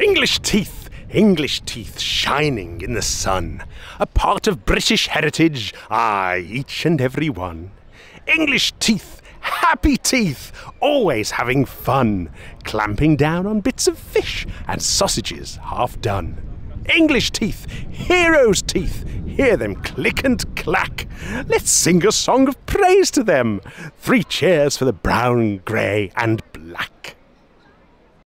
English teeth, English teeth shining in the sun. A part of British heritage, aye, each and every one. English teeth, happy teeth, always having fun, clamping down on bits of fish and sausages half done. English teeth, heroes' teeth, hear them click and clack. Let's sing a song of praise to them. Three cheers for the brown, grey, and black.